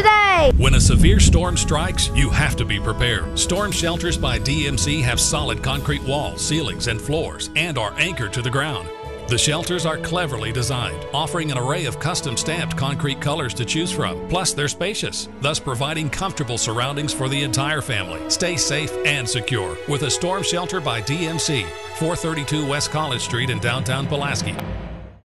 today. When a severe storm strikes, you have to be prepared. Storm shelters by DMC have solid concrete walls, ceilings, and floors and are anchored to the ground. The shelters are cleverly designed, offering an array of custom stamped concrete colors to choose from. Plus, they're spacious, thus providing comfortable surroundings for the entire family. Stay safe and secure with a storm shelter by DMC, 432 West College Street in downtown Pulaski.